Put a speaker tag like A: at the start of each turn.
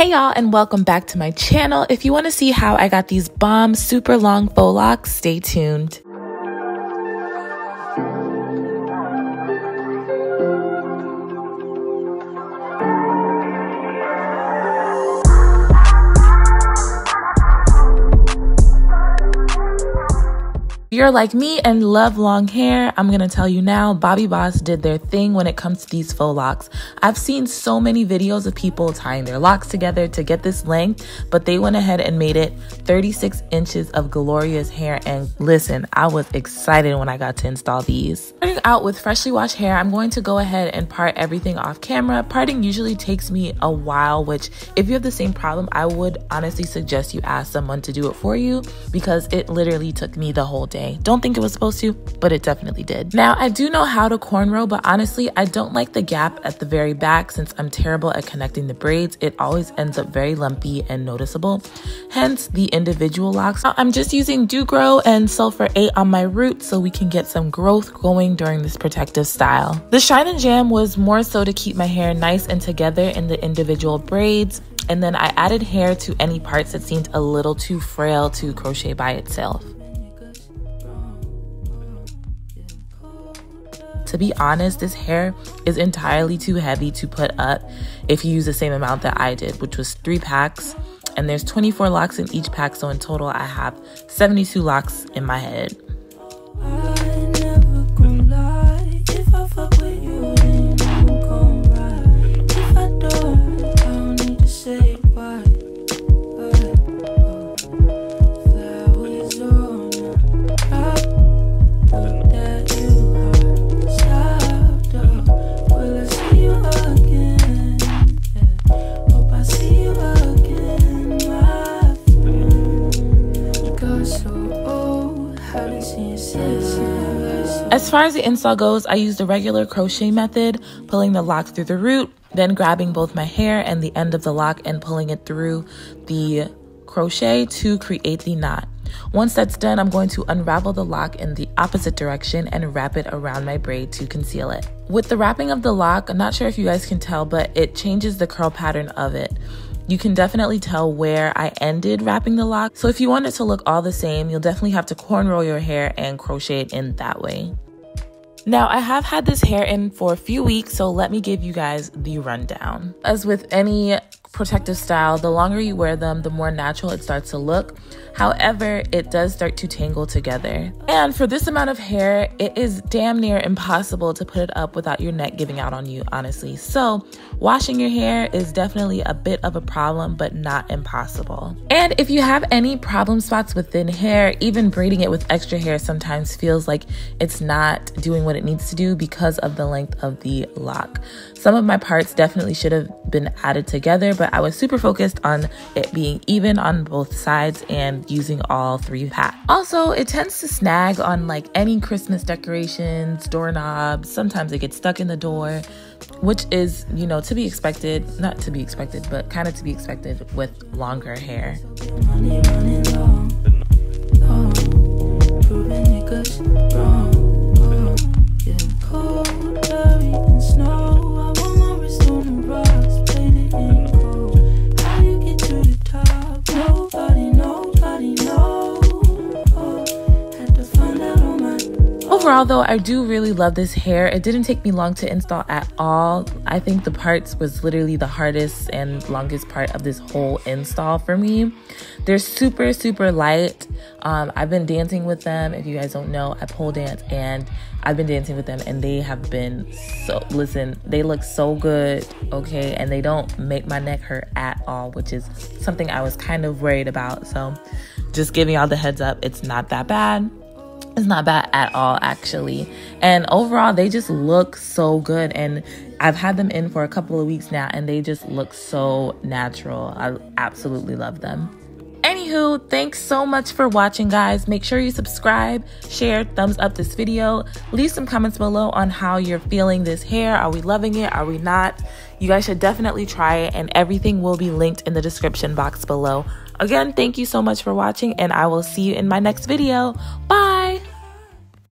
A: Hey y'all and welcome back to my channel. If you want to see how I got these bomb super long faux locks, stay tuned. You're like me and love long hair, I'm gonna tell you now, Bobbi Boss did their thing when it comes to these faux locks. I've seen so many videos of people tying their locks together to get this length, but they went ahead and made it 36 inches of glorious hair. And listen, I was excited when I got to install these. Starting out with freshly washed hair, I'm going to go ahead and part everything off camera. Parting usually takes me a while, which if you have the same problem, I would honestly suggest you ask someone to do it for you because it literally took me the whole day day. Don't think it was supposed to, but it definitely did. Now, I do know how to cornrow, but honestly, I don't like the gap at the very back since I'm terrible at connecting the braids. It always ends up very lumpy and noticeable, hence the individual locks. I'm just using Doo Gro and Sulfur 8 on my roots so we can get some growth going during this protective style. The Shine 'n Jam was more so to keep my hair nice and together in the individual braids and then I added hair to any parts that seemed a little too frail to crochet by itself. To be honest, this hair is entirely too heavy to put up if you use the same amount that I did, which was three packs. And there's 24 locks in each pack, so in total, I have 72 locks in my head. As far as the install goes, I use the regular crochet method, pulling the lock through the root, then grabbing both my hair and the end of the lock and pulling it through the crochet to create the knot. Once that's done, I'm going to unravel the lock in the opposite direction and wrap it around my braid to conceal it. With the wrapping of the lock, I'm not sure if you guys can tell, but it changes the curl pattern of it. You can definitely tell where I ended wrapping the lock. So if you want it to look all the same, you'll definitely have to cornrow your hair and crochet it in that way. Now, I have had this hair in for a few weeks, so let me give you guys the rundown. As with any protective style, the longer you wear them, the more natural it starts to look. However, it does start to tangle together. And for this amount of hair, it is damn near impossible to put it up without your neck giving out on you, honestly. So, washing your hair is definitely a bit of a problem, but not impossible. And if you have any problem spots with thin hair, even braiding it with extra hair sometimes feels like it's not doing what it needs to do because of the length of the lock. Some of my parts definitely should have been added together, but I was super focused on it being even on both sides and using all three packs. Also, it tends to snag on like any Christmas decorations, doorknobs. Sometimes it gets stuck in the door, which is, you know, to be expected. Not to be expected, but kind of to be expected with longer hair. Money, money, Overall, though, I do really love this hair. It didn't take me long to install at all. I think the parts was literally the hardest and longest part of this whole install for me. They're super, super light. Um, I've been dancing with them. If you guys don't know, I pole dance and I've been dancing with them and they have been so, listen, they look so good, okay? And they don't make my neck hurt at all, which is something I was kind of worried about. So just giving y'all the heads up, it's not that bad. It's not bad at all, actually. And overall, they just look so good. And I've had them in for a couple of weeks now, and they just look so natural. I absolutely love them. Anywho, thanks so much for watching, guys. Make sure you subscribe, share, thumbs up this video. Leave some comments below on how you're feeling this hair. Are we loving it? Are we not? You guys should definitely try it, and everything will be linked in the description box below. Again, thank you so much for watching, and I will see you in my next video. Bye!